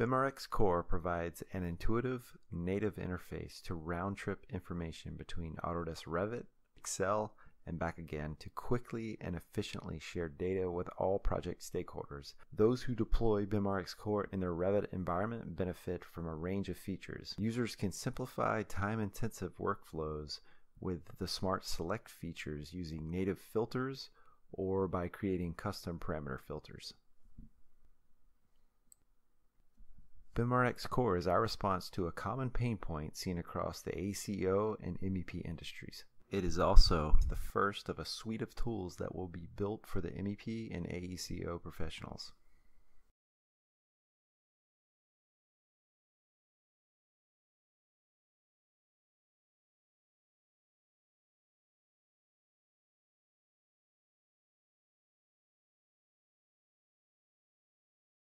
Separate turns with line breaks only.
BIMRX Core provides an intuitive native interface to round trip information between Autodesk Revit, Excel, and back again to quickly and efficiently share data with all project stakeholders. Those who deploy BIMRX Core in their Revit environment benefit from a range of features. Users can simplify time intensive workflows with the Smart Select features using native filters or by creating custom parameter filters. BIMRX Core is our response to a common pain point seen across the AECO and MEP industries. It is also the first of a suite of tools that will be built for the MEP and AECO professionals.